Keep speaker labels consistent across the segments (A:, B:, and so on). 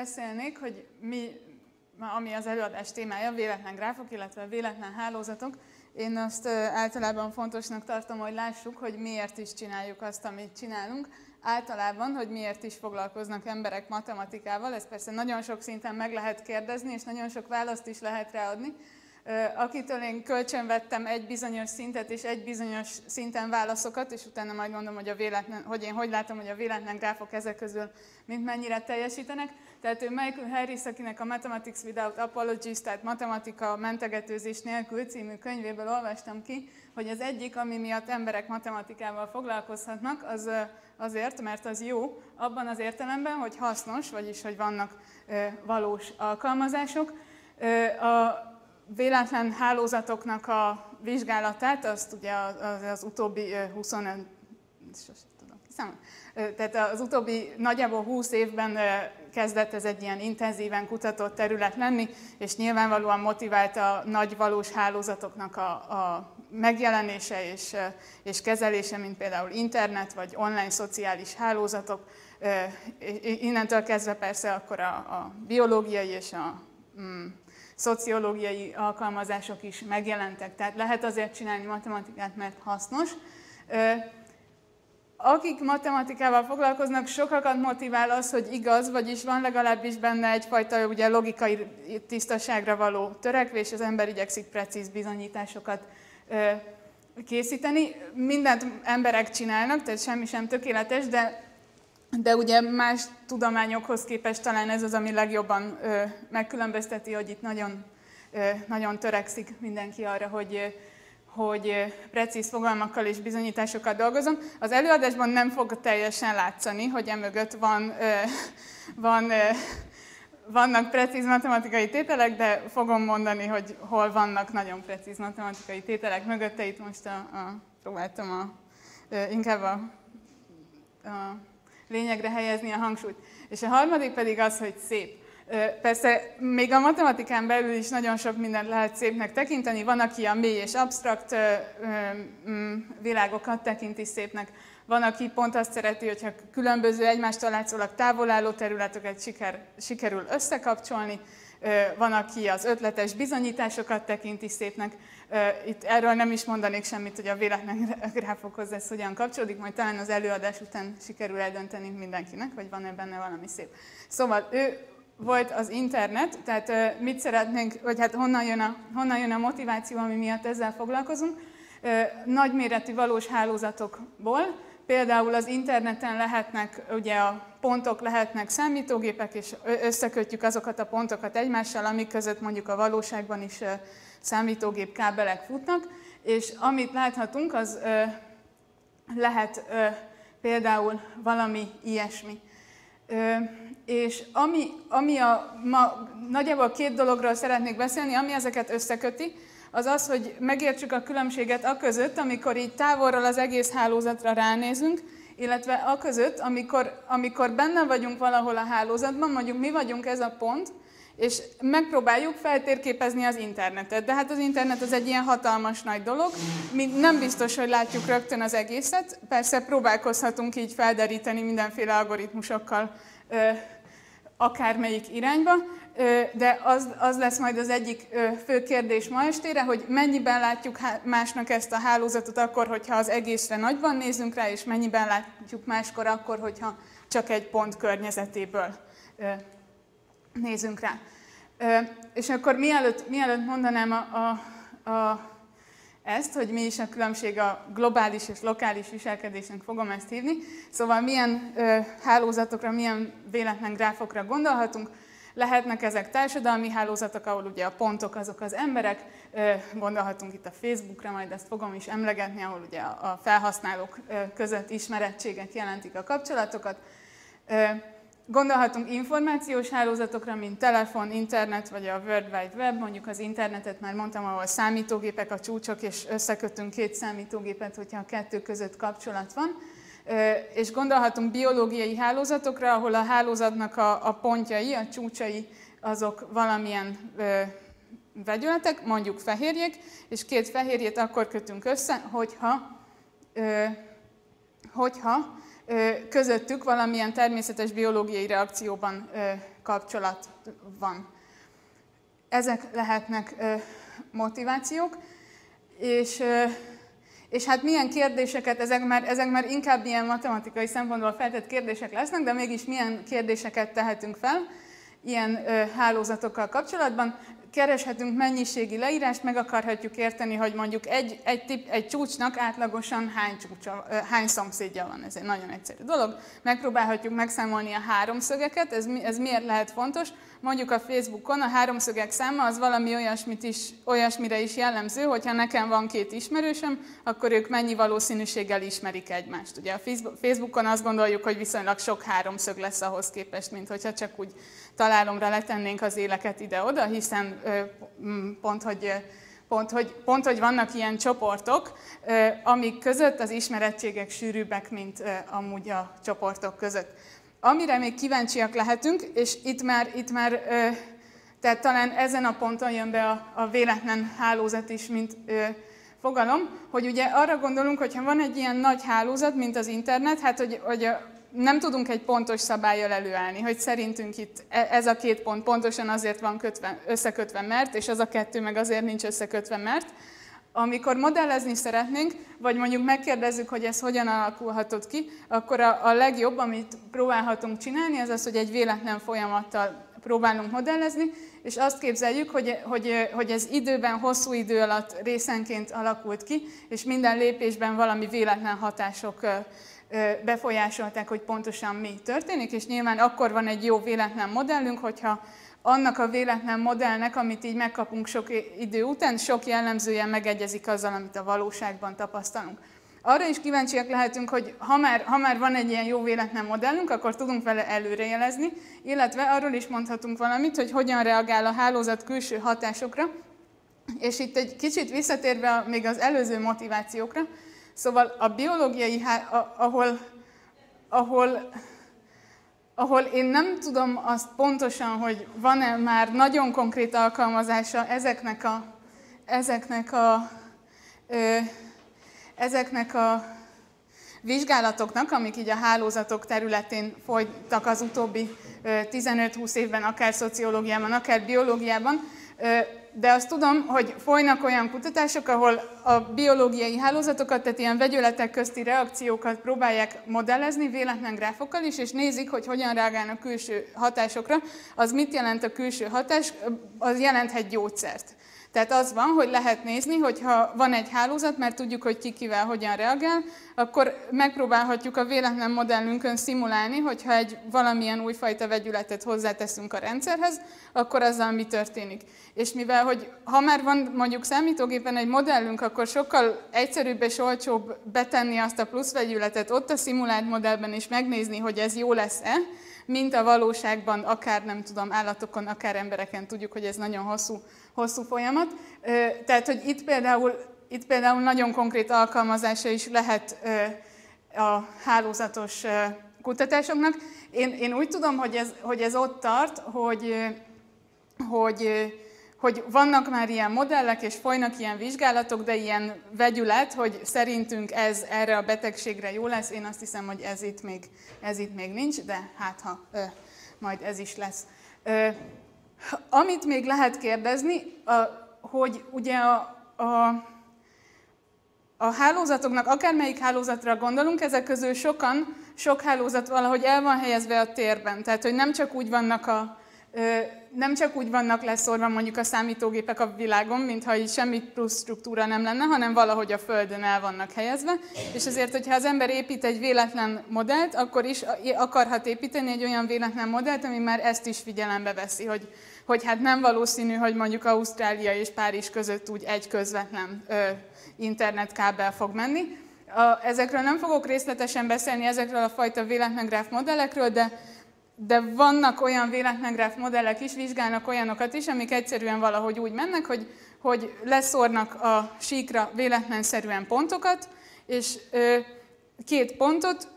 A: beszélnék, hogy mi, ami az előadás témája, véletlen gráfok, illetve véletlen hálózatok, én azt általában fontosnak tartom, hogy lássuk, hogy miért is csináljuk azt, amit csinálunk. Általában, hogy miért is foglalkoznak emberek matematikával, ezt persze nagyon sok szinten meg lehet kérdezni, és nagyon sok választ is lehet ráadni akitől én kölcsönvettem egy bizonyos szintet és egy bizonyos szinten válaszokat, és utána majd mondom, hogy, a véletlen, hogy én hogy látom, hogy a véletlen gráfok ezek közül mint mennyire teljesítenek. Tehát ő Michael Harris, akinek a Mathematics Without Apologies, tehát Matematika mentegetőzés nélkül című könyvéből olvastam ki, hogy az egyik, ami miatt emberek matematikával foglalkozhatnak, az azért, mert az jó, abban az értelemben, hogy hasznos, vagyis hogy vannak valós alkalmazások. A véletlen hálózatoknak a vizsgálatát, azt ugye az, az utóbbi 20, tehát az utóbbi nagyjából 20 évben kezdett ez egy ilyen intenzíven kutatott terület lenni, és nyilvánvalóan motivált a nagy valós hálózatoknak a, a megjelenése és, és kezelése, mint például internet vagy online szociális hálózatok. Innentől kezdve persze akkor a, a biológiai és a mm, szociológiai alkalmazások is megjelentek. Tehát lehet azért csinálni matematikát, mert hasznos. Akik matematikával foglalkoznak, sokakat motivál az, hogy igaz, vagyis van legalábbis benne egyfajta ugye, logikai tisztaságra való törekvés, az ember igyekszik precíz bizonyításokat készíteni. Mindent emberek csinálnak, tehát semmi sem tökéletes, de de ugye más tudományokhoz képest talán ez az, ami legjobban ö, megkülönbözteti, hogy itt nagyon, ö, nagyon törekszik mindenki arra, hogy, hogy precíz fogalmakkal és bizonyításokkal dolgozom. Az előadásban nem fog teljesen látszani, hogy emögött van, ö, van, ö, vannak precíz matematikai tételek, de fogom mondani, hogy hol vannak nagyon precíz matematikai tételek mögötte. Itt most a, a, próbáltam a, inkább a, a lényegre helyezni a hangsúlyt. És a harmadik pedig az, hogy szép. Persze még a matematikán belül is nagyon sok mindent lehet szépnek tekinteni. Van, aki a mély és absztrakt mm, világokat tekinti szépnek. Van, aki pont azt szereti, hogyha különböző egymástól látszólag távol álló területeket siker, sikerül összekapcsolni. Van, aki az ötletes bizonyításokat tekinti szépnek. Itt erről nem is mondanék semmit, hogy a véletlen gráfokhoz ez hogyan kapcsolódik, majd talán az előadás után sikerül eldönteni mindenkinek, hogy van-e benne valami szép. Szóval ő volt az internet, tehát mit szeretnénk, vagy hát honnan jön a, honnan jön a motiváció, ami miatt ezzel foglalkozunk. Nagyméretű valós hálózatokból, például az interneten lehetnek, ugye a pontok lehetnek számítógépek, és összekötjük azokat a pontokat egymással, amik között mondjuk a valóságban is számítógép kábelek futnak, és amit láthatunk, az ö, lehet ö, például valami ilyesmi. Ö, és ami, ami a, ma nagyjából két dologról szeretnék beszélni, ami ezeket összeköti, az az, hogy megértsük a különbséget a között, amikor így távolról az egész hálózatra ránézünk, illetve a között, amikor, amikor benne vagyunk valahol a hálózatban, mondjuk mi vagyunk ez a pont, és megpróbáljuk feltérképezni az internetet. De hát az internet az egy ilyen hatalmas nagy dolog, mi nem biztos, hogy látjuk rögtön az egészet, persze próbálkozhatunk így felderíteni mindenféle algoritmusokkal akármelyik irányba, de az, az lesz majd az egyik fő kérdés ma estére, hogy mennyiben látjuk másnak ezt a hálózatot akkor, hogyha az egészre nagyban nézünk rá, és mennyiben látjuk máskor akkor, hogyha csak egy pont környezetéből nézünk rá. És akkor mielőtt, mielőtt mondanám a, a, a, ezt, hogy mi is a különbség a globális és lokális viselkedésnek fogom ezt hívni, szóval milyen ö, hálózatokra, milyen véletlen gráfokra gondolhatunk, Lehetnek ezek társadalmi hálózatok, ahol ugye a pontok azok az emberek, gondolhatunk itt a Facebookra, majd ezt fogom is emlegetni, ahol ugye a felhasználók között ismerettséget jelentik a kapcsolatokat. Gondolhatunk információs hálózatokra, mint telefon, internet vagy a World Wide Web, mondjuk az internetet már mondtam, ahol számítógépek a csúcsok, és összekötünk két számítógépet, hogyha a kettő között kapcsolat van. És gondolhatunk biológiai hálózatokra, ahol a hálózatnak a, a pontjai, a csúcsai, azok valamilyen ö, vegyületek, mondjuk fehérjék, és két fehérjét akkor kötünk össze, hogyha, ö, hogyha közöttük valamilyen természetes biológiai reakcióban kapcsolat van. Ezek lehetnek motivációk, és, és hát milyen kérdéseket, ezek már, ezek már inkább ilyen matematikai szempontból feltett kérdések lesznek, de mégis milyen kérdéseket tehetünk fel ilyen hálózatokkal kapcsolatban kereshetünk mennyiségi leírást, meg akarhatjuk érteni, hogy mondjuk egy, egy, tip, egy csúcsnak átlagosan hány, csúcsa, hány szomszédja van. Ez egy nagyon egyszerű dolog. Megpróbálhatjuk megszámolni a háromszögeket, ez, ez miért lehet fontos? Mondjuk a Facebookon a háromszögek száma az valami olyasmit is, olyasmire is jellemző, hogyha nekem van két ismerősöm, akkor ők mennyi valószínűséggel ismerik egymást. Ugye a Facebookon azt gondoljuk, hogy viszonylag sok háromszög lesz ahhoz képest, mint hogyha csak úgy találomra letennénk az éleket ide-oda, hiszen pont, hogy pont hogy, pont, hogy vannak ilyen csoportok, amik között az ismerettségek sűrűbbek, mint amúgy a csoportok között. Amire még kíváncsiak lehetünk, és itt már, itt már tehát talán ezen a ponton jön be a, a véletlen hálózat is, mint fogalom, hogy ugye arra gondolunk, hogy van egy ilyen nagy hálózat, mint az internet, hát hogy, hogy nem tudunk egy pontos szabályjal előállni, hogy szerintünk itt e, ez a két pont pontosan azért van kötve, összekötve, mert, és az a kettő meg azért nincs összekötve, mert. Amikor modellezni szeretnénk, vagy mondjuk megkérdezzük, hogy ez hogyan alakulhatott ki, akkor a, a legjobb, amit próbálhatunk csinálni, az az, hogy egy véletlen folyamattal próbálunk modellezni, és azt képzeljük, hogy, hogy, hogy ez időben, hosszú idő alatt részenként alakult ki, és minden lépésben valami véletlen hatások befolyásolták, hogy pontosan mi történik, és nyilván akkor van egy jó véletlen modellünk, hogyha annak a véletlen modellnek, amit így megkapunk sok idő után, sok jellemzője megegyezik azzal, amit a valóságban tapasztalunk. Arra is kíváncsiak lehetünk, hogy ha már, ha már van egy ilyen jó véletlen modellünk, akkor tudunk vele előrejelezni, illetve arról is mondhatunk valamit, hogy hogyan reagál a hálózat külső hatásokra, és itt egy kicsit visszatérve még az előző motivációkra, Szóval a biológiai, ahol, ahol, ahol én nem tudom azt pontosan, hogy van-e már nagyon konkrét alkalmazása ezeknek a, ezeknek a, ö, ezeknek a vizsgálatoknak, amik így a hálózatok területén folytak az utóbbi 15-20 évben, akár szociológiában, akár biológiában, de azt tudom, hogy folynak olyan kutatások, ahol a biológiai hálózatokat, tehát ilyen vegyületek közti reakciókat próbálják modellezni véletlen gráfokkal is, és nézik, hogy hogyan reagálnak külső hatásokra. Az mit jelent a külső hatás? Az jelenthet gyógyszert. Tehát az van, hogy lehet nézni, hogyha van egy hálózat, mert tudjuk, hogy ki kivel hogyan reagál, akkor megpróbálhatjuk a véletlen modellünkön szimulálni, hogyha egy valamilyen újfajta vegyületet hozzáteszünk a rendszerhez, akkor azzal mi történik. És mivel, hogy ha már van mondjuk számítógépen egy modellünk, akkor sokkal egyszerűbb és olcsóbb betenni azt a plusz vegyületet ott a szimulált modellben, és megnézni, hogy ez jó lesz-e, mint a valóságban, akár nem tudom, állatokon, akár embereken tudjuk, hogy ez nagyon hosszú, hosszú folyamat. Tehát, hogy itt például, itt például nagyon konkrét alkalmazása is lehet a hálózatos kutatásoknak. Én, én úgy tudom, hogy ez, hogy ez ott tart, hogy, hogy hogy vannak már ilyen modellek, és folynak ilyen vizsgálatok, de ilyen vegyület, hogy szerintünk ez erre a betegségre jó lesz, én azt hiszem, hogy ez itt még, ez itt még nincs, de hát ha ö, majd ez is lesz. Ö, amit még lehet kérdezni, hogy ugye a, a, a hálózatoknak, akármelyik hálózatra gondolunk, ezek közül sokan, sok hálózat valahogy el van helyezve a térben. Tehát, hogy nem csak úgy vannak a, nem csak úgy vannak leszorva mondjuk a számítógépek a világon, mintha így semmi plusz struktúra nem lenne, hanem valahogy a Földön el vannak helyezve. És ezért, hogyha az ember épít egy véletlen modellt, akkor is akarhat építeni egy olyan véletlen modellt, ami már ezt is figyelembe veszi, hogy, hogy hát nem valószínű, hogy mondjuk Ausztrália és Párizs között úgy egy közvetlen internetkábel fog menni. Ezekről nem fogok részletesen beszélni, ezekről a fajta véletlen gráf modellekről, de de vannak olyan véletlengráf modellek is, vizsgálnak olyanokat is, amik egyszerűen valahogy úgy mennek, hogy, hogy leszórnak a síkra véletlenszerűen pontokat, és két pontot,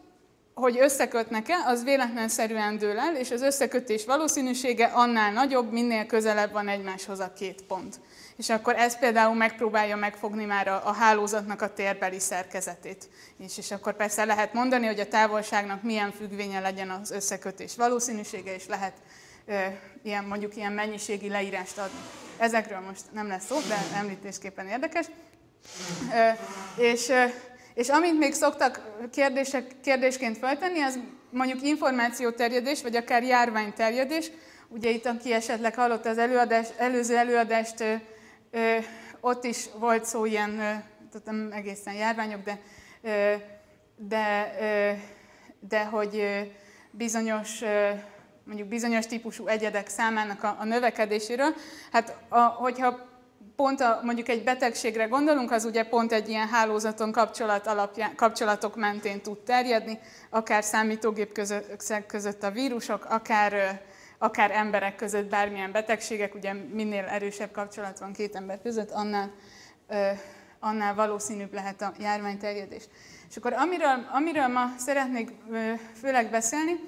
A: hogy összekötnek-e, az véletlenszerűen dől el, és az összekötés valószínűsége annál nagyobb, minél közelebb van egymáshoz a két pont. És akkor ez például megpróbálja megfogni már a, a hálózatnak a térbeli szerkezetét. És, és akkor persze lehet mondani, hogy a távolságnak milyen függvénye legyen az összekötés valószínűsége, és lehet e, ilyen, mondjuk ilyen mennyiségi leírást adni. Ezekről most nem lesz szó, de említésképpen érdekes. E, és, e, és amit még szoktak kérdések, kérdésként feltenni, az mondjuk információterjedés, vagy akár járványterjedés. Ugye itt, aki esetleg hallott az előadás, előző előadást, ö, ö, ott is volt szó ilyen, ö, nem egészen járványok, de, ö, de, ö, de hogy ö, bizonyos, ö, mondjuk bizonyos típusú egyedek számának a, a növekedéséről. Hát a, hogyha pont a, mondjuk egy betegségre gondolunk, az ugye pont egy ilyen hálózaton kapcsolat alapján, kapcsolatok mentén tud terjedni, akár számítógép között, között a vírusok, akár, akár emberek között bármilyen betegségek, ugye minél erősebb kapcsolat van két ember között, annál, annál valószínűbb lehet a járványterjedés. És akkor amiről, amiről ma szeretnék főleg beszélni,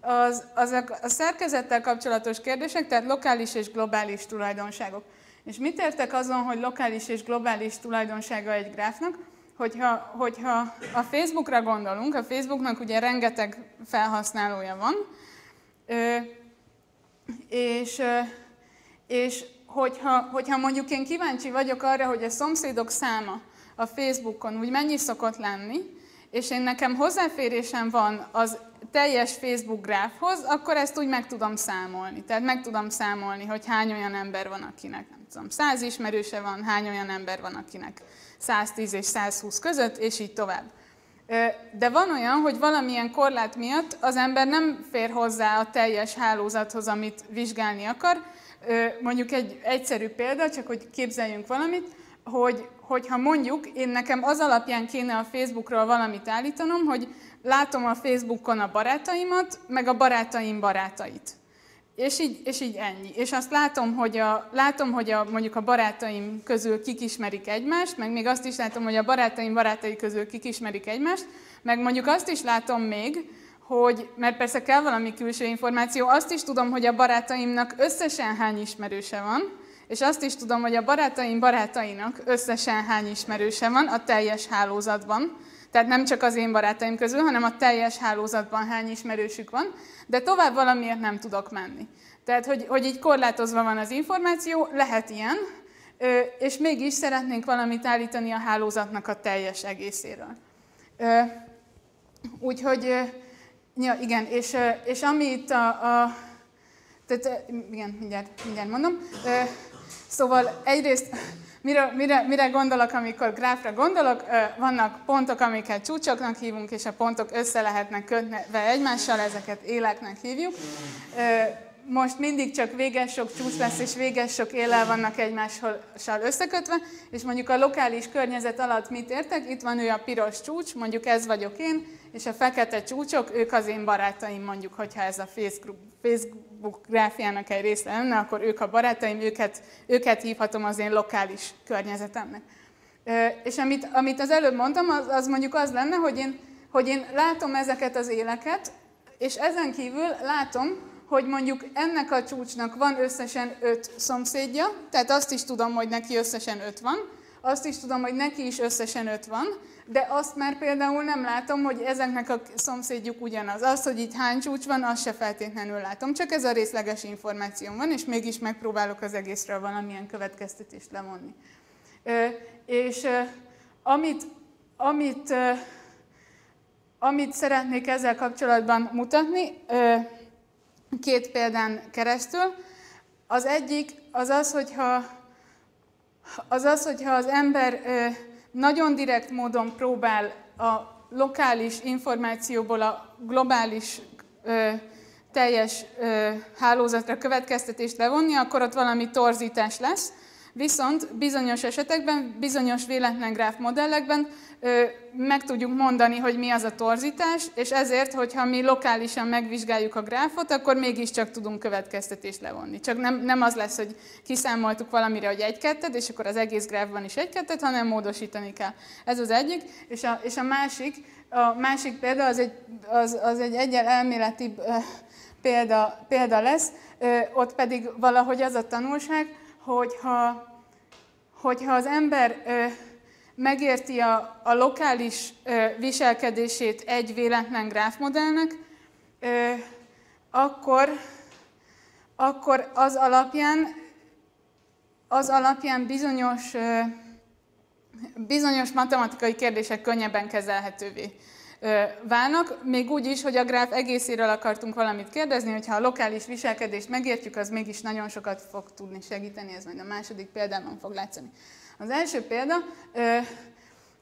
A: az, azok a szerkezettel kapcsolatos kérdések, tehát lokális és globális tulajdonságok. És mit értek azon, hogy lokális és globális tulajdonsága egy gráfnak? Hogyha, hogyha a Facebookra gondolunk, a Facebooknak ugye rengeteg felhasználója van, és, és hogyha, hogyha mondjuk én kíváncsi vagyok arra, hogy a szomszédok száma a Facebookon úgy mennyi szokott lenni, és én nekem hozzáférésem van az teljes Facebook gráfhoz, akkor ezt úgy meg tudom számolni. Tehát meg tudom számolni, hogy hány olyan ember van, akinek nem tudom, 100 ismerőse van, hány olyan ember van, akinek 110 és 120 között, és így tovább. De van olyan, hogy valamilyen korlát miatt az ember nem fér hozzá a teljes hálózathoz, amit vizsgálni akar. Mondjuk egy egyszerű példa, csak hogy képzeljünk valamit, hogy, hogyha mondjuk én nekem az alapján kéne a Facebookról valamit állítanom, hogy látom a Facebookon a barátaimat, meg a barátaim barátait. És így, és így ennyi. És azt látom, hogy, a, látom, hogy a, mondjuk a barátaim közül kik ismerik egymást, meg még azt is látom, hogy a barátaim barátai közül kik ismerik egymást, meg mondjuk azt is látom még, hogy, mert persze kell valami külső információ, azt is tudom, hogy a barátaimnak összesen hány ismerőse van, és azt is tudom, hogy a barátaim barátainak összesen hány ismerőse van a teljes hálózatban. Tehát nem csak az én barátaim közül, hanem a teljes hálózatban hány ismerősük van, de tovább valamiért nem tudok menni. Tehát, hogy, hogy így korlátozva van az információ, lehet ilyen, és mégis szeretnénk valamit állítani a hálózatnak a teljes egészéről. Úgyhogy, ja, igen, és, és ami itt a, a tehát, igen, mindjárt, mindjárt mondom. Szóval egyrészt mire, mire, mire gondolok, amikor gráfra gondolok? Vannak pontok, amiket csúcsoknak hívunk, és a pontok össze lehetnek kötve egymással, ezeket éleknek hívjuk. Most mindig csak véges sok csúcs lesz, és véges sok élel vannak egymással összekötve, és mondjuk a lokális környezet alatt mit értek? Itt van ő a piros csúcs, mondjuk ez vagyok én, és a fekete csúcsok, ők az én barátaim, mondjuk, hogyha ez a Facebook, gráfiának egy része lenne, akkor ők a barátaim, őket, őket hívhatom az én lokális környezetemnek. És amit, amit az előbb mondtam, az, az mondjuk az lenne, hogy én, hogy én látom ezeket az éleket, és ezen kívül látom, hogy mondjuk ennek a csúcsnak van összesen öt szomszédja, tehát azt is tudom, hogy neki összesen öt van, azt is tudom, hogy neki is összesen öt van, de azt már például nem látom, hogy ezeknek a szomszédjuk ugyanaz. Az, hogy itt hány csúcs van, azt se feltétlenül látom, csak ez a részleges információ van, és mégis megpróbálok az egészről valamilyen következtetést levonni. És amit, amit, amit szeretnék ezzel kapcsolatban mutatni, két példán keresztül, az egyik az az, hogyha az, az hogyha az ember nagyon direkt módon próbál a lokális információból a globális ö, teljes ö, hálózatra következtetést levonni, akkor ott valami torzítás lesz. Viszont bizonyos esetekben, bizonyos véletlen gráf modellekben meg tudjuk mondani, hogy mi az a torzítás, és ezért, hogyha mi lokálisan megvizsgáljuk a gráfot, akkor mégiscsak tudunk következtetést levonni. Csak nem, nem az lesz, hogy kiszámoltuk valamire, hogy egy kettet, és akkor az egész gráfban is egy kettet, hanem módosítani kell. Ez az egyik. És a, és a másik, a másik példa az egy, az, az egy egyel elméleti példa, példa lesz, ott pedig valahogy az a tanulság, hogyha hogyha az ember megérti a, a lokális viselkedését egy véletlen gráfmodellnek, akkor, akkor az alapján, az alapján bizonyos, bizonyos matematikai kérdések könnyebben kezelhetővé válnak, még úgy is, hogy a gráf egészéről akartunk valamit kérdezni, hogyha a lokális viselkedést megértjük, az mégis nagyon sokat fog tudni segíteni, ez majd a második példában fog látszani. Az első példa,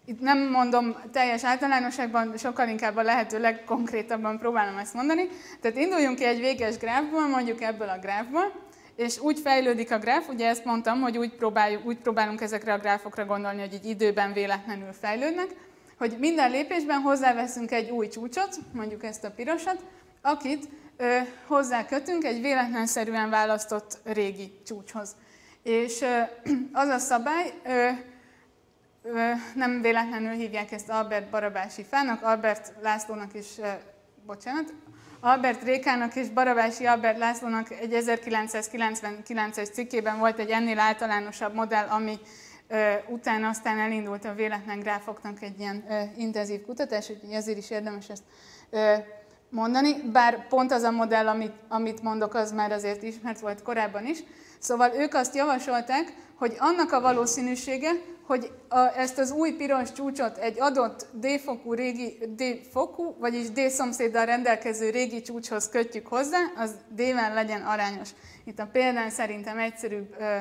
A: itt nem mondom teljes általánosságban, sokkal inkább a lehető legkonkrétabban próbálom ezt mondani. Tehát induljunk ki egy véges gráfból, mondjuk ebből a gráfból, és úgy fejlődik a gráf, ugye ezt mondtam, hogy úgy, próbáljuk, úgy próbálunk ezekre a gráfokra gondolni, hogy egy időben véletlenül fejlődnek, hogy minden lépésben hozzáveszünk egy új csúcsot, mondjuk ezt a pirosat, akit ö, hozzákötünk egy véletlenszerűen választott régi csúcshoz. És ö, az a szabály, ö, ö, nem véletlenül hívják ezt Albert Barabási fának, Albert Lászlónak is, ö, bocsánat, Albert Rékának és Barabási Albert Lászlónak egy 1999-es cikkében volt egy ennél általánosabb modell, ami utána aztán elindult a véletlen gráfoknak egy ilyen intenzív kutatás, úgyhogy ezért is érdemes ezt mondani, bár pont az a modell, amit, amit mondok, az már azért ismert volt korábban is. Szóval ők azt javasolták, hogy annak a valószínűsége, hogy a, ezt az új piros csúcsot egy adott D-fokú, régi, D-fokú, vagyis D-szomszéddal rendelkező régi csúcshoz kötjük hozzá, az D-vel legyen arányos. Itt a példán szerintem egyszerűbb ö,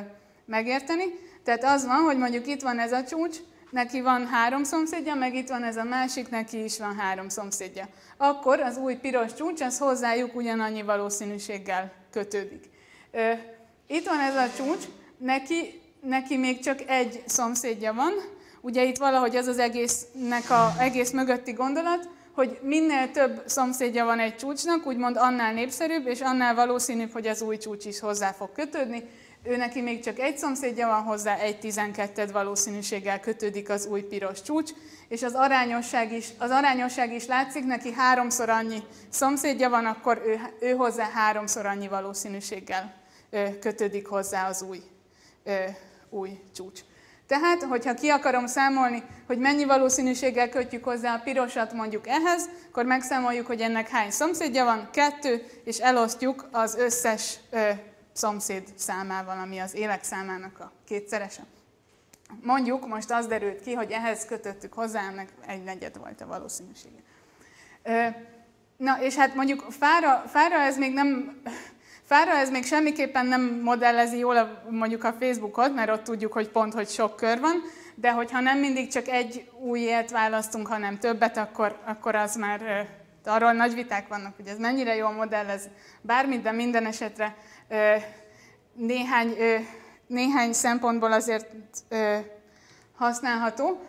A: megérteni. Tehát az van, hogy mondjuk itt van ez a csúcs, neki van három szomszédja, meg itt van ez a másik, neki is van három szomszédja. Akkor az új piros csúcs, az hozzájuk ugyanannyi valószínűséggel kötődik. Itt van ez a csúcs, neki, neki még csak egy szomszédja van, ugye itt valahogy az az egésznek a egész mögötti gondolat, hogy minél több szomszédja van egy csúcsnak, úgymond annál népszerűbb, és annál valószínűbb, hogy az új csúcs is hozzá fog kötődni, ő neki még csak egy szomszédja van hozzá, egy 12 valószínűséggel kötődik az új piros csúcs, és az arányosság is, az arányosság is látszik, neki háromszor annyi szomszédja van, akkor ő, ő hozzá háromszor annyi valószínűséggel kötődik hozzá az új, új csúcs. Tehát, hogyha ki akarom számolni, hogy mennyi valószínűséggel kötjük hozzá a pirosat mondjuk ehhez, akkor megszámoljuk, hogy ennek hány szomszédja van, kettő, és elosztjuk az összes szomszéd számával, ami az élek számának a kétszerese. Mondjuk, most az derült ki, hogy ehhez kötöttük hozzá, ennek egy negyed volt a valószínűsége. Na, és hát mondjuk fára, fára ez még nem, fára ez még semmiképpen nem modellezi jól a, mondjuk a Facebookot, mert ott tudjuk, hogy pont, hogy sok kör van, de hogyha nem mindig csak egy új élt választunk, hanem többet, akkor, akkor az már, arról nagy viták vannak, hogy ez mennyire jól modellez bármit, de minden esetre néhány, néhány szempontból azért használható.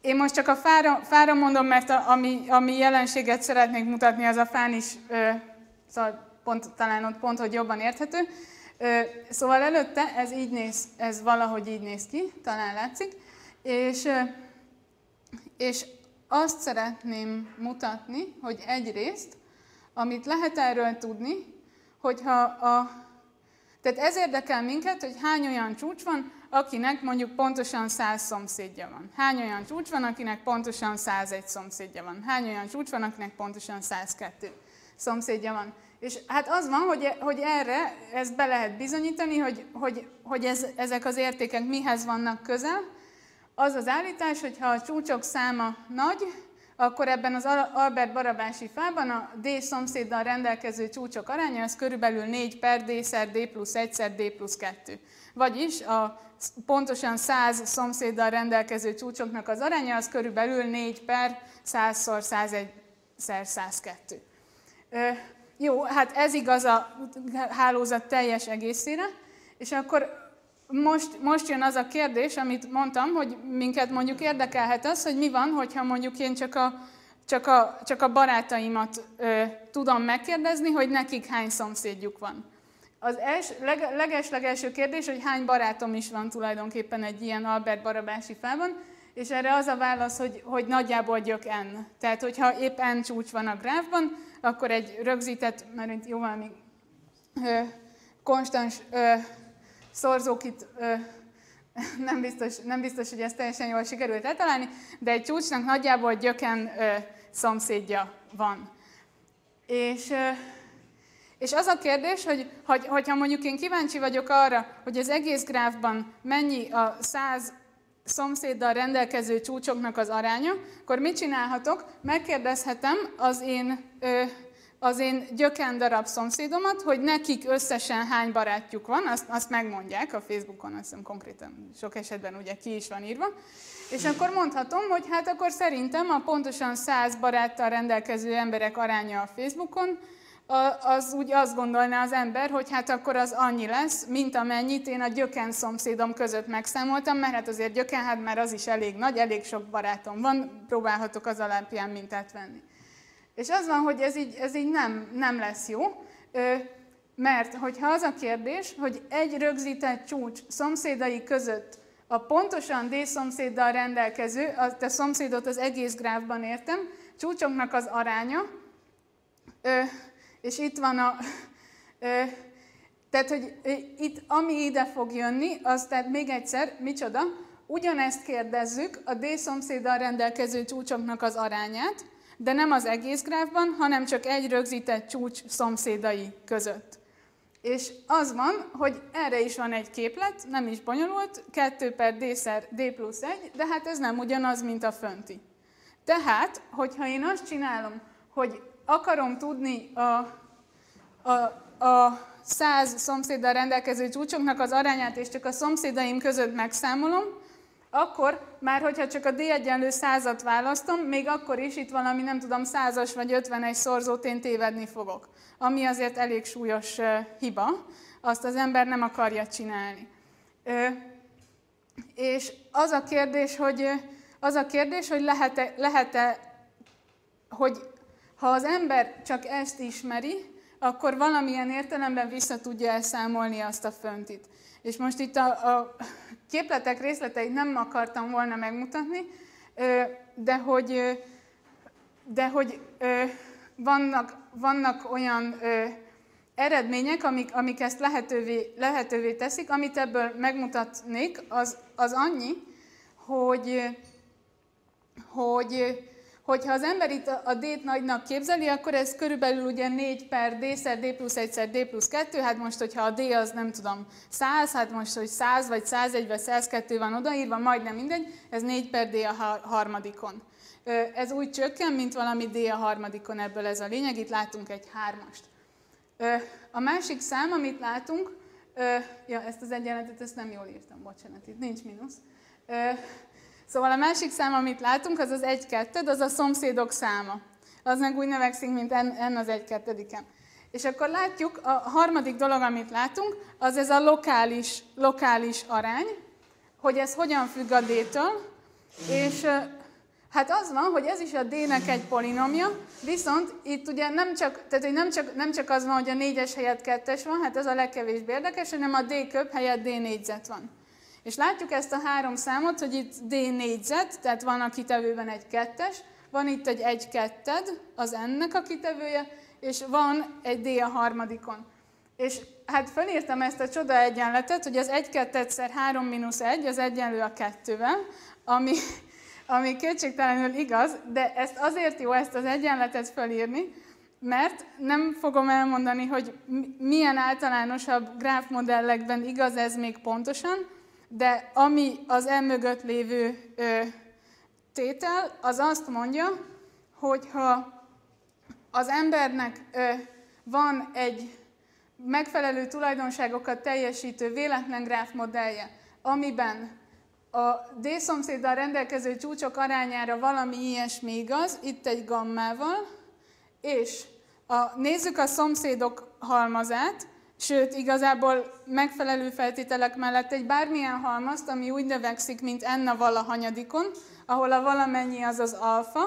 A: Én most csak a fára, fára mondom, mert a, ami, ami jelenséget szeretnék mutatni, az a fán is, szóval pont, talán ott pont, hogy jobban érthető. Szóval előtte ez így néz, ez valahogy így néz ki, talán látszik, és, és azt szeretném mutatni, hogy egyrészt, amit lehet erről tudni, hogyha a... Tehát ez érdekel minket, hogy hány olyan csúcs van, akinek mondjuk pontosan 100 szomszédja van. Hány olyan csúcs van, akinek pontosan 101 szomszédja van. Hány olyan csúcs van, akinek pontosan 102 szomszédja van. És hát az van, hogy, hogy erre ezt be lehet bizonyítani, hogy, hogy, hogy ez, ezek az értékek mihez vannak közel. Az az állítás, hogy ha a csúcsok száma nagy, akkor ebben az Albert Barabási fában a D szomszéddal rendelkező csúcsok aránya az körülbelül 4 per D szer D plusz 1 szer D plusz 2. Vagyis a pontosan 100 szomszéddal rendelkező csúcsoknak az aránya az körülbelül 4 per 100 szor 101 szer 102. Jó, hát ez igaz a hálózat teljes egészére, és akkor most, most jön az a kérdés, amit mondtam, hogy minket mondjuk érdekelhet az, hogy mi van, hogyha mondjuk én csak a, csak a, csak a barátaimat ö, tudom megkérdezni, hogy nekik hány szomszédjuk van. Az els, leg, leges-legelső kérdés, hogy hány barátom is van tulajdonképpen egy ilyen Albert Barabási fában, és erre az a válasz, hogy, hogy nagyjából gyök n. Tehát, hogyha épp n csúcs van a gráfban, akkor egy rögzített, mert itt jóval még ö, konstans ö, szorzókit ö, nem biztos, nem biztos, hogy ez teljesen jól sikerült eltalálni, de egy csúcsnak nagyjából gyöken ö, szomszédja van. És, ö, és az a kérdés, hogy, hogy hogyha mondjuk én kíváncsi vagyok arra, hogy az egész gráfban mennyi a száz szomszéddal rendelkező csúcsoknak az aránya, akkor mit csinálhatok? Megkérdezhetem az én ö, az én gyöken darab szomszédomat, hogy nekik összesen hány barátjuk van, azt, azt megmondják a Facebookon, azt hiszem konkrétan sok esetben ugye ki is van írva, és akkor mondhatom, hogy hát akkor szerintem a pontosan 100 baráttal rendelkező emberek aránya a Facebookon, az úgy azt gondolná az ember, hogy hát akkor az annyi lesz, mint amennyit én a gyöken szomszédom között megszámoltam, mert hát azért gyöken, hát már az is elég nagy, elég sok barátom van, próbálhatok az alapján mintát venni. És az van, hogy ez így, ez így nem, nem lesz jó, mert hogyha az a kérdés, hogy egy rögzített csúcs szomszédai között a pontosan D szomszéddal rendelkező, a te szomszédot az egész gráfban értem, csúcsoknak az aránya, és itt van a... Tehát, hogy itt, ami ide fog jönni, az tehát még egyszer, micsoda, ugyanezt kérdezzük a D szomszéddal rendelkező csúcsoknak az arányát, de nem az egész gráfban, hanem csak egy rögzített csúcs szomszédai között. És az van, hogy erre is van egy képlet, nem is bonyolult, 2 per d szer d plusz 1, de hát ez nem ugyanaz, mint a fönti. Tehát, hogyha én azt csinálom, hogy akarom tudni a, a, a 100 szomszéddal rendelkező csúcsoknak az arányát, és csak a szomszédaim között megszámolom, akkor már, hogyha csak a D egyenlő százat választom, még akkor is itt valami, nem tudom, százas vagy ötvenes szorzót én tévedni fogok. Ami azért elég súlyos hiba, azt az ember nem akarja csinálni. És az a kérdés, hogy, az a kérdés, hogy lehet-e, lehet-e, hogy ha az ember csak ezt ismeri, akkor valamilyen értelemben vissza tudja elszámolni azt a föntit. És most itt a, a képletek részleteit nem akartam volna megmutatni, de hogy, de hogy vannak, vannak olyan eredmények, amik, amik ezt lehetővé, lehetővé teszik. Amit ebből megmutatnék, az, az annyi, hogy, hogy hogyha az ember itt a D-t nagynak képzeli, akkor ez körülbelül ugye 4 per D-szer D plusz 1 szer D plusz 2, hát most, hogyha a D az nem tudom 100, hát most, hogy 100 vagy 101 vagy 102 van odaírva, majdnem mindegy, ez 4 per D a harmadikon. Ez úgy csökken, mint valami D a harmadikon, ebből ez a lényeg, itt látunk egy hármast. A másik szám, amit látunk, ja, ezt az egyenletet, ezt nem jól írtam, bocsánat, itt nincs mínusz. Szóval a másik szám, amit látunk, az az 1 2 az a szomszédok száma. Az meg úgy növekszik, mint n, az 1 2 És akkor látjuk, a harmadik dolog, amit látunk, az ez a lokális, lokális arány, hogy ez hogyan függ a D-től, és hát az van, hogy ez is a D-nek egy polinomja, viszont itt ugye nem csak, tehát, hogy nem, csak, nem csak az van, hogy a 4-es helyett 2-es van, hát ez a legkevésbé érdekes, hanem a D köbb helyett D négyzet van. És látjuk ezt a három számot, hogy itt D négyzet, tehát van a kitevőben egy kettes, van itt egy egy ketted, az ennek a kitevője, és van egy D a harmadikon. És hát felírtam ezt a csoda egyenletet, hogy az 1 kettedszer 3 mínusz 1, az egyenlő a kettővel, ami, ami kétségtelenül igaz, de ezt azért jó ezt az egyenletet felírni, mert nem fogom elmondani, hogy milyen általánosabb gráfmodellekben igaz ez még pontosan, de ami az emögött lévő ö, tétel, az azt mondja, hogy ha az embernek ö, van egy megfelelő tulajdonságokat teljesítő véletlen gráf modellje, amiben a D-szomszéddal rendelkező csúcsok arányára valami ilyesmi igaz, itt egy gammával, és a, nézzük a szomszédok halmazát, Sőt, igazából megfelelő feltételek mellett egy bármilyen halmazt, ami úgy növekszik, mint n a valahanyadikon, ahol a valamennyi az az alfa,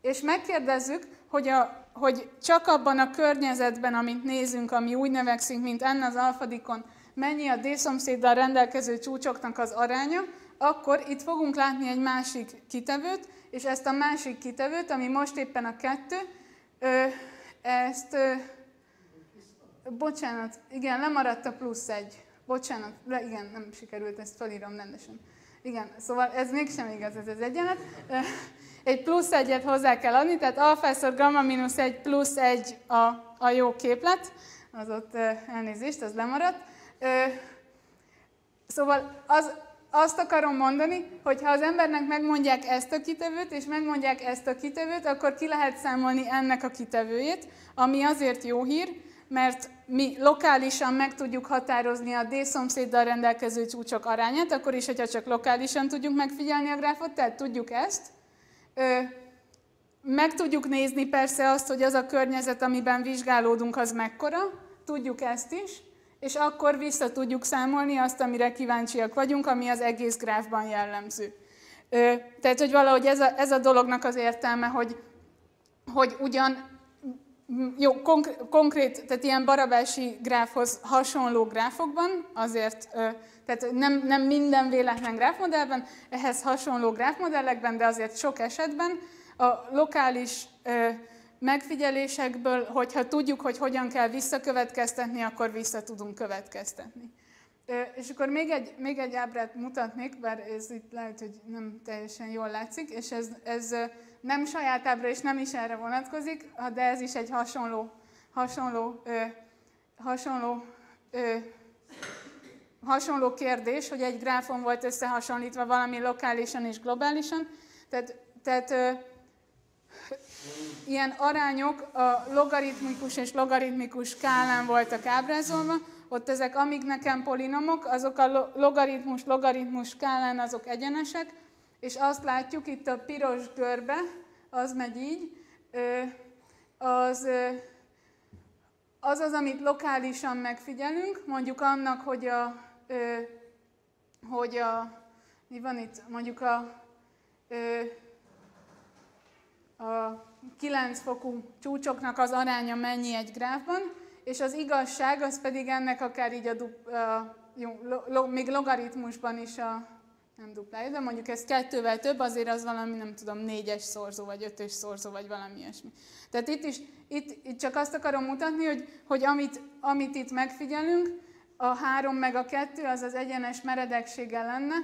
A: és megkérdezzük, hogy, a, hogy csak abban a környezetben, amit nézünk, ami úgy növekszik, mint n az alfadikon, mennyi a D-szomszéddal rendelkező csúcsoknak az aránya, akkor itt fogunk látni egy másik kitevőt, és ezt a másik kitevőt, ami most éppen a kettő, ezt Bocsánat, igen, lemaradt a plusz egy. bocsánat, de igen, nem sikerült, ezt felírom rendesen. Igen, szóval ez mégsem igaz, ez az egyenet. Egy plusz egyet hozzá kell adni, tehát alfászor gamma mínusz egy plusz egy a, a jó képlet, az ott elnézést, az lemaradt. Szóval az, azt akarom mondani, hogy ha az embernek megmondják ezt a kitevőt, és megmondják ezt a kitevőt, akkor ki lehet számolni ennek a kitevőjét, ami azért jó hír, mert mi lokálisan meg tudjuk határozni a D-szomszéddal rendelkező csúcsok arányát, akkor is, hogyha csak lokálisan tudjuk megfigyelni a gráfot, tehát tudjuk ezt. Meg tudjuk nézni persze azt, hogy az a környezet, amiben vizsgálódunk, az mekkora, tudjuk ezt is, és akkor vissza tudjuk számolni azt, amire kíváncsiak vagyunk, ami az egész gráfban jellemző. Tehát, hogy valahogy ez a, ez a dolognak az értelme, hogy, hogy ugyan jó, konkrét, tehát ilyen barabási gráfhoz hasonló gráfokban, azért, tehát nem, nem minden véletlen gráfmodellben, ehhez hasonló gráfmodellekben, de azért sok esetben a lokális megfigyelésekből, hogyha tudjuk, hogy hogyan kell visszakövetkeztetni, akkor vissza tudunk következtetni. És akkor még egy, még egy ábrát mutatnék, bár ez itt lehet, hogy nem teljesen jól látszik, és ez, ez nem saját ábra, és nem is erre vonatkozik, de ez is egy hasonló, hasonló, ö, hasonló, ö, hasonló kérdés, hogy egy gráfon volt összehasonlítva valami lokálisan és globálisan. Tehát, tehát ö, ilyen arányok a logaritmikus és logaritmikus skálán voltak ábrázolva, ott ezek amíg nekem polinomok, azok a logaritmus, logaritmus skálán azok egyenesek, és azt látjuk itt a piros görbe, az megy így, az az, az amit lokálisan megfigyelünk, mondjuk annak, hogy a, hogy a mi van itt, mondjuk a, a 9 fokú csúcsoknak az aránya mennyi egy gráfban, és az igazság az pedig ennek akár így a, a jó, lo, még logaritmusban is a, nem duplája, de mondjuk ez kettővel több, azért az valami, nem tudom, négyes szorzó, vagy ötös szorzó, vagy valami ilyesmi. Tehát itt is, itt, itt csak azt akarom mutatni, hogy, hogy amit, amit itt megfigyelünk, a három meg a kettő, az az egyenes meredeksége lenne,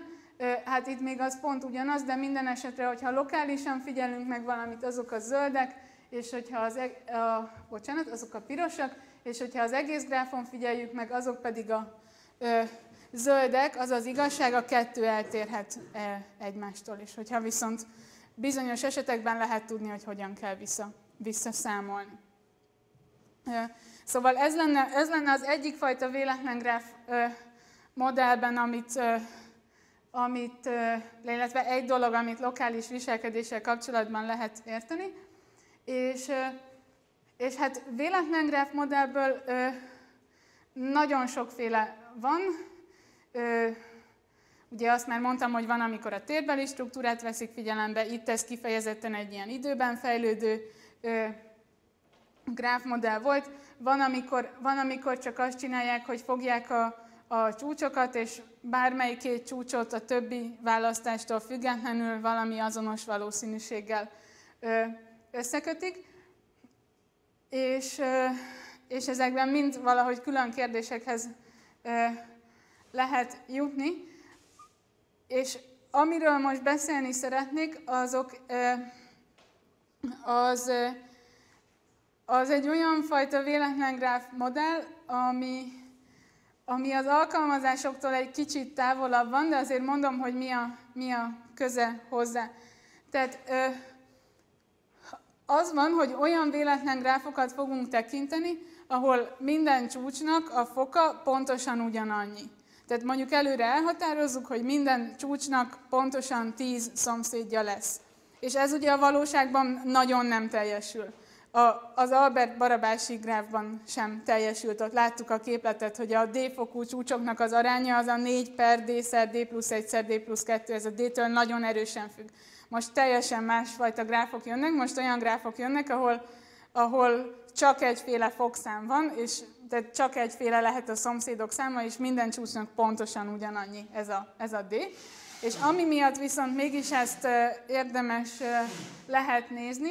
A: hát itt még az pont ugyanaz, de minden esetre, hogyha lokálisan figyelünk meg valamit, azok a zöldek, és hogyha az, e- a, bocsánat, azok a pirosak, és hogyha az egész gráfon figyeljük meg, azok pedig a zöldek, az az igazság, a kettő eltérhet e, egymástól is. Hogyha viszont bizonyos esetekben lehet tudni, hogy hogyan kell vissza, visszaszámolni. Szóval ez lenne, ez lenne az egyik fajta véletlen gráf modellben, amit, amit, illetve egy dolog, amit lokális viselkedéssel kapcsolatban lehet érteni. És, és hát véletlen gráf modellből nagyon sokféle van, Ö, ugye azt már mondtam, hogy van, amikor a térbeli struktúrát veszik figyelembe, itt ez kifejezetten egy ilyen időben fejlődő ö, gráfmodell volt. Van amikor, van, amikor csak azt csinálják, hogy fogják a, a csúcsokat, és bármelyik két csúcsot a többi választástól függetlenül valami azonos valószínűséggel ö, összekötik. És, és ezekben mind valahogy külön kérdésekhez lehet jutni. És amiről most beszélni szeretnék, azok az, az egy olyan fajta véletlen gráf modell, ami, ami az alkalmazásoktól egy kicsit távolabb van, de azért mondom, hogy mi a, mi a köze hozzá. Tehát az van, hogy olyan véletlen gráfokat fogunk tekinteni, ahol minden csúcsnak a foka pontosan ugyanannyi. Tehát mondjuk előre elhatározzuk, hogy minden csúcsnak pontosan 10 szomszédja lesz. És ez ugye a valóságban nagyon nem teljesül. A, az Albert Barabási gráfban sem teljesült. Ott láttuk a képletet, hogy a D-fokú csúcsoknak az aránya az a 4 per D szer D plusz 1 szer D plusz 2, ez a D-től nagyon erősen függ. Most teljesen másfajta gráfok jönnek, most olyan gráfok jönnek, ahol, ahol csak egyféle fokszám van, és de csak egyféle lehet a szomszédok száma, és minden csúcsnak pontosan ugyanannyi ez a, ez a D. És ami miatt viszont mégis ezt érdemes lehet nézni,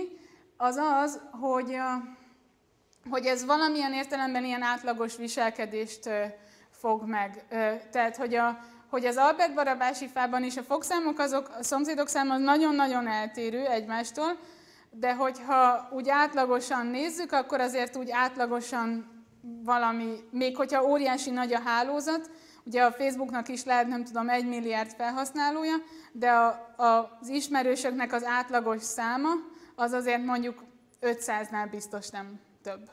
A: az az, hogy, hogy ez valamilyen értelemben ilyen átlagos viselkedést fog meg. Tehát, hogy, a, hogy az Albert Barabási fában is a fogszámok, azok, a szomszédok száma nagyon-nagyon eltérő egymástól, de hogyha úgy átlagosan nézzük, akkor azért úgy átlagosan valami, még hogyha óriási nagy a hálózat, ugye a Facebooknak is lehet, nem tudom, egy milliárd felhasználója, de a, a, az ismerősöknek az átlagos száma, az azért mondjuk 500-nál biztos nem több.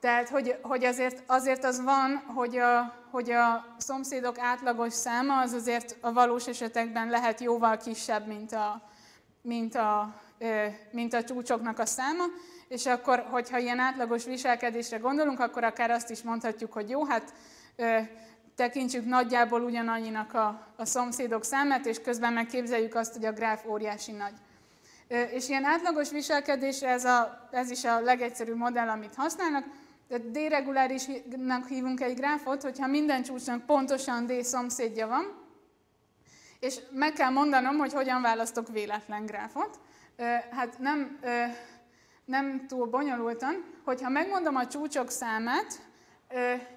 A: Tehát, hogy, hogy azért, azért az van, hogy a, hogy a szomszédok átlagos száma az azért a valós esetekben lehet jóval kisebb, mint a, mint a, mint a csúcsoknak a száma, és akkor, hogyha ilyen átlagos viselkedésre gondolunk, akkor akár azt is mondhatjuk, hogy jó, hát tekintsük nagyjából ugyanannyinak a, a szomszédok számát, és közben megképzeljük azt, hogy a gráf óriási nagy. És ilyen átlagos viselkedésre ez, a, ez is a legegyszerűbb modell, amit használnak. Tehát deregulárisnak hívunk egy gráfot, hogyha minden csúcsnak pontosan D szomszédja van, és meg kell mondanom, hogy hogyan választok véletlen gráfot. Hát nem, nem túl bonyolultan, hogyha megmondom a csúcsok számát,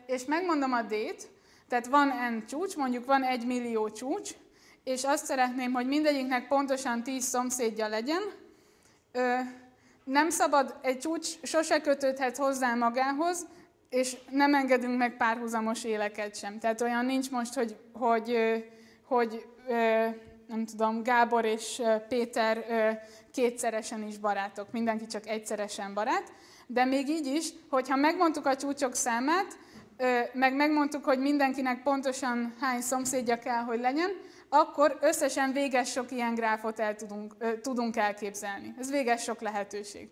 A: és megmondom a D-t, tehát van n csúcs, mondjuk van egy millió csúcs, és azt szeretném, hogy mindegyiknek pontosan 10 szomszédja legyen. Nem szabad, egy csúcs sose kötődhet hozzá magához, és nem engedünk meg párhuzamos éleket sem. Tehát olyan nincs most, hogy, hogy, hogy nem tudom, Gábor és Péter kétszeresen is barátok, mindenki csak egyszeresen barát, de még így is, hogyha megmondtuk a csúcsok számát, meg megmondtuk, hogy mindenkinek pontosan hány szomszédja kell, hogy legyen, akkor összesen véges sok ilyen gráfot el tudunk, tudunk elképzelni. Ez véges sok lehetőség.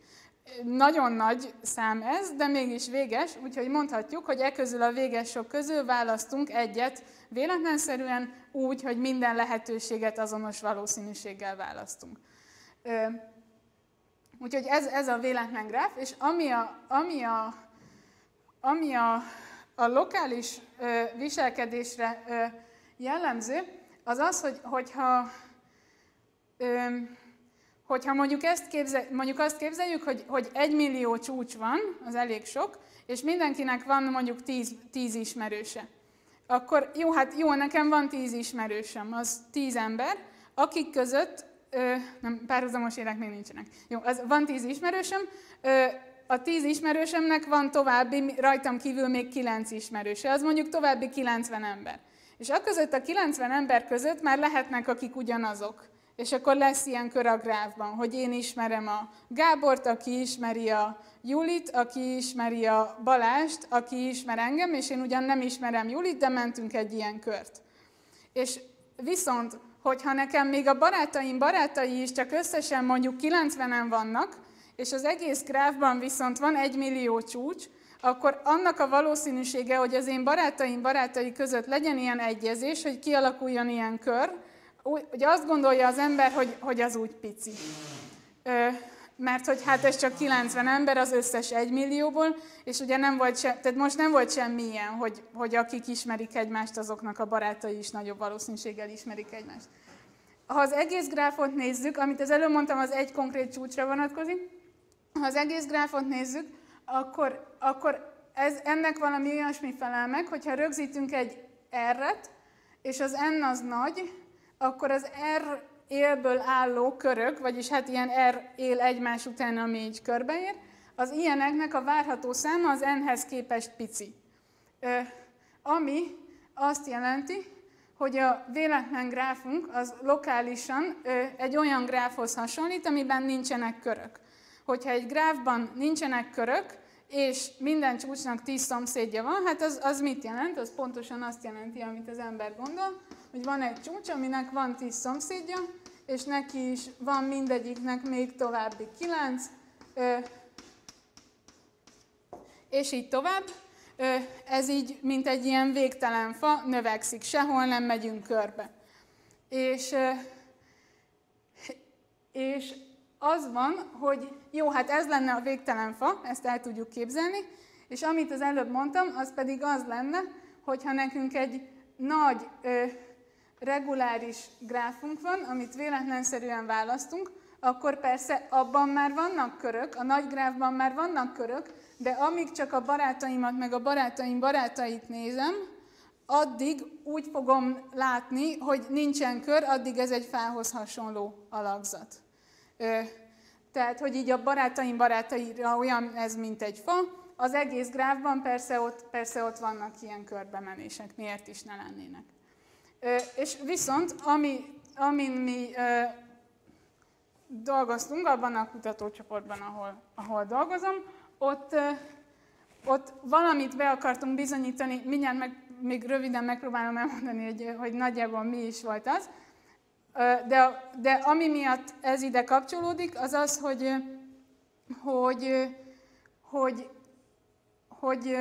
A: Nagyon nagy szám ez, de mégis véges, úgyhogy mondhatjuk, hogy e közül a véges sok közül választunk egyet véletlenszerűen úgy, hogy minden lehetőséget azonos valószínűséggel választunk. Úgyhogy ez, ez a véletlen gráf, és ami a, ami a, ami a, a lokális ö, viselkedésre ö, jellemző, az az, hogy, hogyha, ö, hogyha mondjuk, ezt képzel, mondjuk azt képzeljük, hogy, hogy egy millió csúcs van, az elég sok, és mindenkinek van mondjuk tíz, tíz ismerőse. Akkor jó, hát jó, nekem van tíz ismerősöm, az tíz ember, akik között ö, nem, párhuzamos élek még nincsenek. Jó, az, van tíz ismerősöm, ö, a tíz ismerősömnek van további, rajtam kívül még kilenc ismerőse, az mondjuk további 90 ember. És a között a 90 ember között már lehetnek, akik ugyanazok. És akkor lesz ilyen kör a gráfban, hogy én ismerem a Gábort, aki ismeri a Julit, aki ismeri a Balást, aki ismer engem, és én ugyan nem ismerem Julit, de mentünk egy ilyen kört. És viszont hogyha nekem még a barátaim barátai is csak összesen mondjuk 90-en vannak, és az egész gráfban viszont van egy millió csúcs, akkor annak a valószínűsége, hogy az én barátaim barátai között legyen ilyen egyezés, hogy kialakuljon ilyen kör, hogy azt gondolja az ember, hogy, hogy az úgy pici. Ö, mert hogy hát ez csak 90 ember az összes egymillióból, és ugye nem volt se, tehát most nem volt semmi ilyen, hogy, hogy akik ismerik egymást, azoknak a barátai is nagyobb valószínűséggel ismerik egymást. Ha az egész gráfot nézzük, amit az előbb mondtam, az egy konkrét csúcsra vonatkozik, ha az egész gráfot nézzük, akkor, akkor ez, ennek valami olyasmi felel meg, hogyha rögzítünk egy R-et, és az N az nagy, akkor az R élből álló körök, vagyis hát ilyen R él egymás után, ami így körbeér, az ilyeneknek a várható száma az n-hez képest pici. Ami azt jelenti, hogy a véletlen gráfunk az lokálisan egy olyan gráfhoz hasonlít, amiben nincsenek körök. Hogyha egy gráfban nincsenek körök, és minden csúcsnak 10 szomszédja van, hát az, az mit jelent? Az pontosan azt jelenti, amit az ember gondol, hogy van egy csúcs, aminek van 10 szomszédja, és neki is van mindegyiknek még további 9, és így tovább. Ez így, mint egy ilyen végtelen fa, növekszik, sehol nem megyünk körbe. És, és az van, hogy jó, hát ez lenne a végtelen fa, ezt el tudjuk képzelni, és amit az előbb mondtam, az pedig az lenne, hogyha nekünk egy nagy reguláris gráfunk van, amit véletlenszerűen választunk, akkor persze abban már vannak körök, a nagy gráfban már vannak körök, de amíg csak a barátaimat, meg a barátaim barátait nézem, addig úgy fogom látni, hogy nincsen kör, addig ez egy fához hasonló alakzat. Tehát, hogy így a barátaim barátaira olyan ez, mint egy fa, az egész gráfban persze ott, persze ott vannak ilyen körbemenések, miért is ne lennének. És viszont, ami, amin mi dolgoztunk, abban a kutatócsoportban, ahol, ahol dolgozom, ott, ott valamit be akartunk bizonyítani, mindjárt meg, még röviden megpróbálom elmondani, hogy, hogy nagyjából mi is volt az, de, de ami miatt ez ide kapcsolódik, az az, hogy, hogy, hogy, hogy,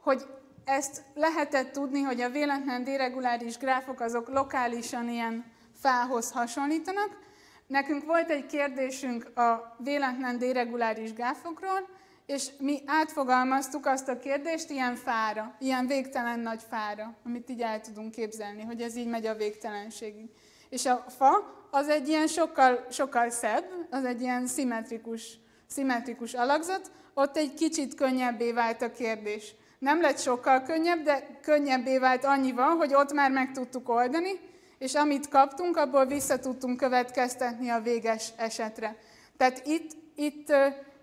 A: hogy ezt lehetett tudni, hogy a véletlen dereguláris gráfok azok lokálisan ilyen fához hasonlítanak. Nekünk volt egy kérdésünk a véletlen dereguláris gráfokról, és mi átfogalmaztuk azt a kérdést ilyen fára, ilyen végtelen nagy fára, amit így el tudunk képzelni, hogy ez így megy a végtelenségig. És a fa az egy ilyen sokkal, sokkal szebb, az egy ilyen szimmetrikus, szimmetrikus alakzat, ott egy kicsit könnyebbé vált a kérdés. Nem lett sokkal könnyebb, de könnyebbé vált annyival, hogy ott már meg tudtuk oldani, és amit kaptunk, abból vissza tudtunk következtetni a véges esetre. Tehát itt, itt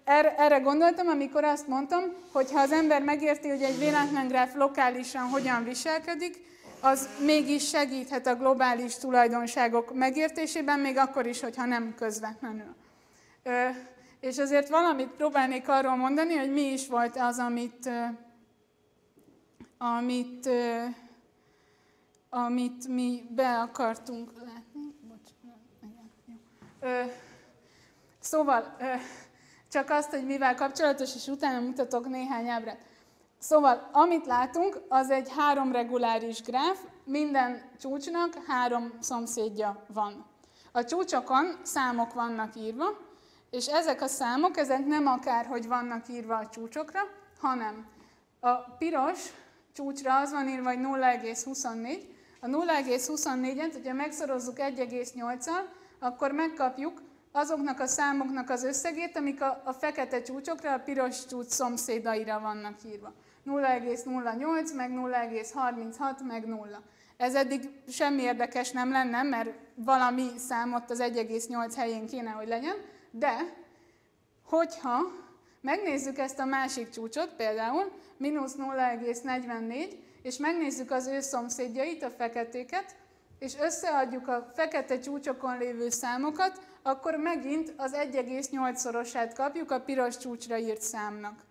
A: erre, gondoltam, amikor azt mondtam, hogy ha az ember megérti, hogy egy véletlen lokálisan hogyan viselkedik, az mégis segíthet a globális tulajdonságok megértésében, még akkor is, hogyha nem közvetlenül. És azért valamit próbálnék arról mondani, hogy mi is volt az, amit, amit, amit mi be akartunk látni. Bocs, igen, jó. Szóval, csak azt, hogy mivel kapcsolatos, és utána mutatok néhány ábrát. Szóval, amit látunk, az egy három reguláris gráf, minden csúcsnak három szomszédja van. A csúcsokon számok vannak írva, és ezek a számok, ezek nem akárhogy vannak írva a csúcsokra, hanem a piros csúcsra az van írva, hogy 0,24. A 0,24-et, hogyha megszorozzuk 1,8-al, akkor megkapjuk azoknak a számoknak az összegét, amik a, a fekete csúcsokra, a piros csúcs szomszédaira vannak írva. 0,08, meg 0,36, meg 0. Ez eddig semmi érdekes nem lenne, mert valami számot az 1,8 helyén kéne, hogy legyen, de hogyha megnézzük ezt a másik csúcsot, például mínusz 0,44, és megnézzük az ő szomszédjait, a feketéket, és összeadjuk a fekete csúcsokon lévő számokat, akkor megint az 1,8-szorosát kapjuk a piros csúcsra írt számnak.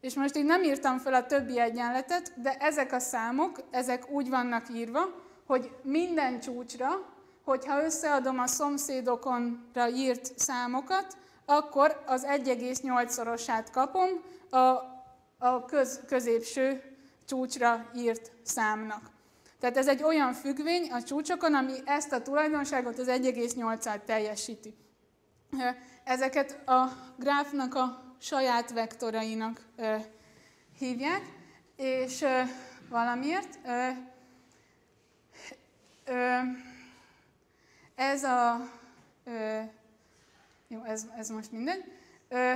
A: És most így nem írtam fel a többi egyenletet, de ezek a számok, ezek úgy vannak írva, hogy minden csúcsra, hogyha összeadom a szomszédokonra írt számokat, akkor az 1,8-szorosát kapom a, a köz, középső csúcsra írt számnak. Tehát ez egy olyan függvény a csúcsokon, ami ezt a tulajdonságot az 1,8-át teljesíti. Ezeket a gráfnak a saját vektorainak hívják, és valamiért ez a... Jó, ez, ez most mindegy. Ö,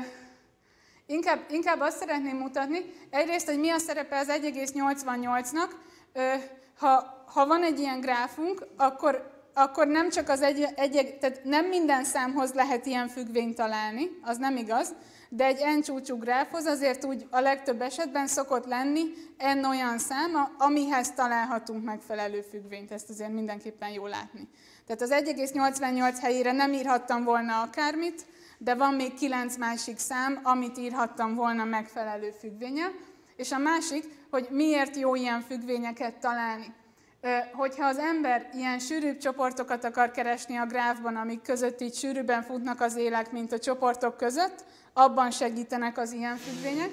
A: inkább, inkább azt szeretném mutatni, egyrészt, hogy mi a szerepe az 1,88-nak. Ha, ha van egy ilyen gráfunk, akkor akkor nem csak az egy, egy, tehát nem minden számhoz lehet ilyen függvényt találni, az nem igaz, de egy n csúcsú gráfhoz azért úgy a legtöbb esetben szokott lenni n olyan száma, amihez találhatunk megfelelő függvényt, ezt azért mindenképpen jó látni. Tehát az 1,88 helyére nem írhattam volna akármit, de van még 9 másik szám, amit írhattam volna megfelelő függvénye. És a másik, hogy miért jó ilyen függvényeket találni hogyha az ember ilyen sűrűbb csoportokat akar keresni a gráfban, amik között így sűrűbben futnak az élek, mint a csoportok között, abban segítenek az ilyen függvények.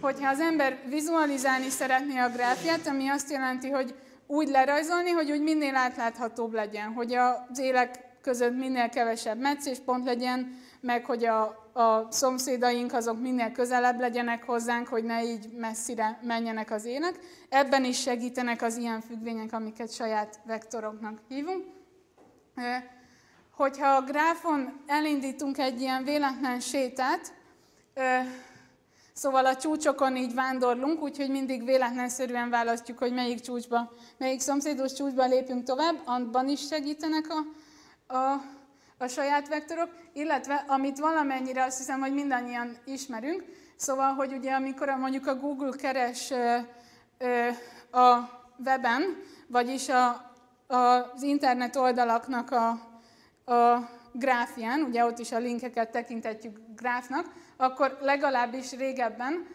A: Hogyha az ember vizualizálni szeretné a gráfját, ami azt jelenti, hogy úgy lerajzolni, hogy úgy minél átláthatóbb legyen, hogy az élek között minél kevesebb pont legyen, meg hogy a, a szomszédaink azok minél közelebb legyenek hozzánk, hogy ne így messzire menjenek az ének. Ebben is segítenek az ilyen függvények, amiket saját vektoroknak hívunk. hogyha a gráfon elindítunk egy ilyen véletlen sétát, Szóval a csúcsokon így vándorlunk, úgyhogy mindig véletlenszerűen választjuk, hogy melyik csúcsba, melyik szomszédos csúcsba lépünk tovább, abban is segítenek a, a, a saját vektorok, illetve amit valamennyire azt hiszem, hogy mindannyian ismerünk, szóval, hogy ugye amikor mondjuk a Google keres ö, ö, a weben, vagyis a, a, az internet oldalaknak a, a gráfján, ugye ott is a linkeket tekintetjük gráfnak, akkor legalábbis régebben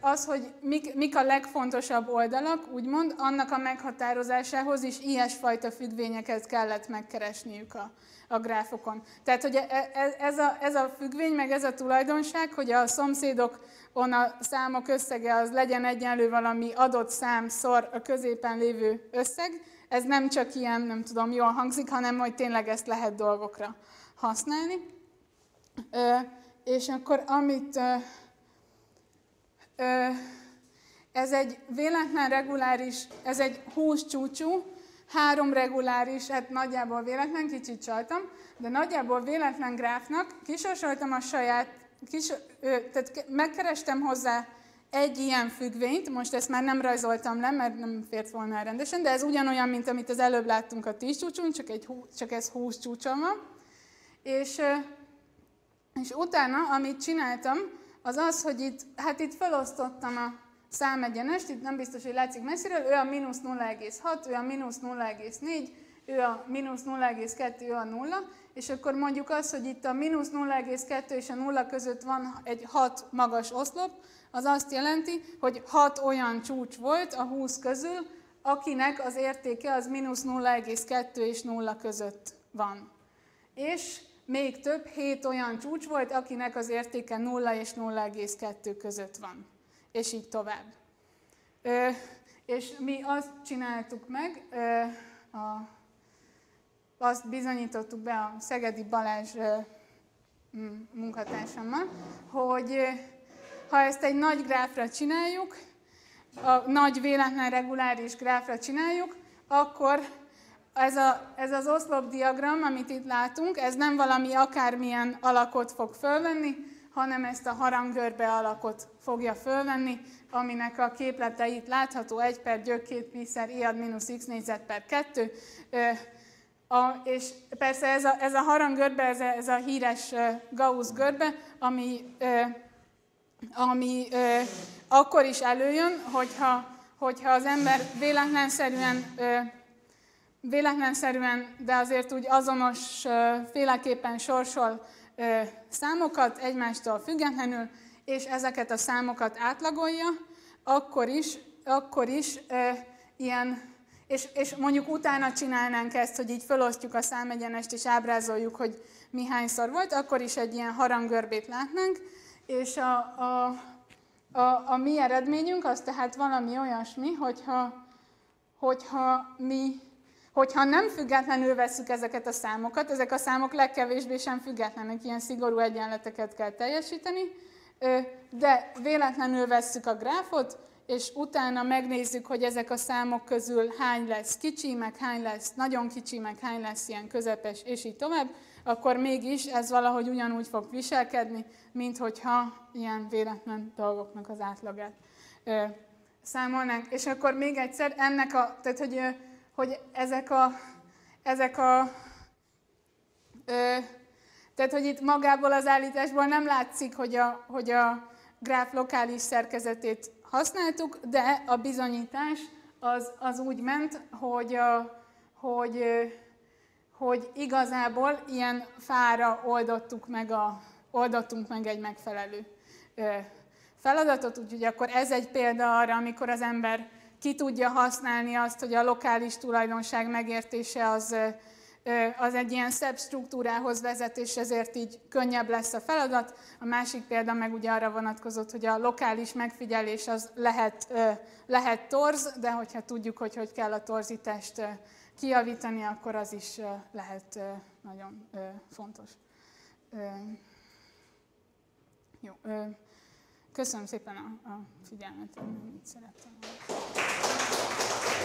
A: az, hogy mik, mik a legfontosabb oldalak, úgymond, annak a meghatározásához is ilyesfajta függvényeket kellett megkeresniük a, a gráfokon. Tehát, hogy e, e, ez a, ez a függvény, meg ez a tulajdonság, hogy a szomszédokon a számok összege az legyen egyenlő valami adott szám szor a középen lévő összeg, ez nem csak ilyen, nem tudom, jól hangzik, hanem hogy tényleg ezt lehet dolgokra használni. És akkor amit ez egy véletlen reguláris, ez egy 20 csúcsú, három reguláris, hát nagyjából véletlen, kicsit csaltam, de nagyjából véletlen gráfnak kisorsoltam a saját, kis, tehát megkerestem hozzá egy ilyen függvényt, most ezt már nem rajzoltam le, mert nem fért volna el rendesen, de ez ugyanolyan, mint amit az előbb láttunk a 10 csúcson, csak, egy, csak ez 20 csúcson van. És és utána, amit csináltam, az az, hogy itt, hát itt felosztottam a számegyenest, itt nem biztos, hogy látszik messziről, ő a mínusz 0,6, ő a mínusz 0,4, ő a mínusz 0,2, ő a 0, és akkor mondjuk azt, hogy itt a mínusz 0,2 és a 0 között van egy 6 magas oszlop, az azt jelenti, hogy 6 olyan csúcs volt a 20 közül, akinek az értéke az mínusz 0,2 és 0 között van. És még több, hét olyan csúcs volt, akinek az értéke 0 és 0,2 között van. És így tovább. Ö, és mi azt csináltuk meg, ö, a, azt bizonyítottuk be a Szegedi Balázs ö, munkatársammal, hogy ha ezt egy nagy gráfra csináljuk, a nagy véletlen reguláris gráfra csináljuk, akkor ez, a, ez az oszlopdiagram, amit itt látunk, ez nem valami akármilyen alakot fog fölvenni, hanem ezt a harangörbe alakot fogja fölvenni, aminek a képlete itt látható 1 per gyök 2 pi iad mínusz x négyzet per 2. A, és persze ez a, ez a harangörbe, ez a, ez a híres Gauss görbe, ami, ami akkor is előjön, hogyha, hogyha az ember véletlenszerűen véletlenszerűen, de azért úgy azonos féleképpen sorsol számokat egymástól függetlenül, és ezeket a számokat átlagolja, akkor is, akkor is ilyen, és, és mondjuk utána csinálnánk ezt, hogy így felosztjuk a számegyenest, és ábrázoljuk, hogy mi hányszor volt, akkor is egy ilyen harangörbét látnánk, és a, a, a, a mi eredményünk az tehát valami olyasmi, hogyha, hogyha mi hogyha nem függetlenül veszük ezeket a számokat, ezek a számok legkevésbé sem függetlenek, ilyen szigorú egyenleteket kell teljesíteni, de véletlenül vesszük a gráfot, és utána megnézzük, hogy ezek a számok közül hány lesz kicsi, meg hány lesz nagyon kicsi, meg hány lesz ilyen közepes, és így tovább, akkor mégis ez valahogy ugyanúgy fog viselkedni, mint hogyha ilyen véletlen dolgoknak az átlagát számolnánk. És akkor még egyszer ennek a, tehát hogy hogy ezek a, ezek a ö, tehát, hogy itt magából az állításból nem látszik, hogy a, hogy a gráf lokális szerkezetét használtuk, de a bizonyítás az, az úgy ment, hogy, a, hogy, hogy igazából ilyen fára oldottuk meg a, oldottunk meg egy megfelelő feladatot, úgyhogy akkor ez egy példa arra, amikor az ember ki tudja használni azt, hogy a lokális tulajdonság megértése az, az egy ilyen szebb struktúrához vezet, és ezért így könnyebb lesz a feladat. A másik példa meg ugye arra vonatkozott, hogy a lokális megfigyelés az lehet, lehet torz, de hogyha tudjuk, hogy hogy kell a torzítást kijavítani, akkor az is lehet nagyon fontos. Jó. Köszönöm szépen a, a figyelmet, amit szerettem.